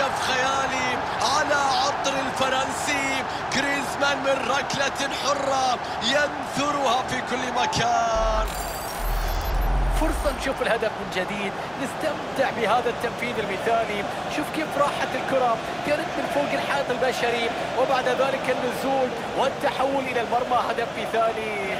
هدف خيالي على عطر الفرنسي. جريزمان من ركلة حرة ينثرها في كل مكان. فرصة نشوف الهدف من جديد. نستمتع بهذا التنفيذ المثالي. شوف كيف راحت الكرة. كانت من فوق الحائط البشري. وبعد ذلك النزول والتحول إلى المرمى. هدف مثالي.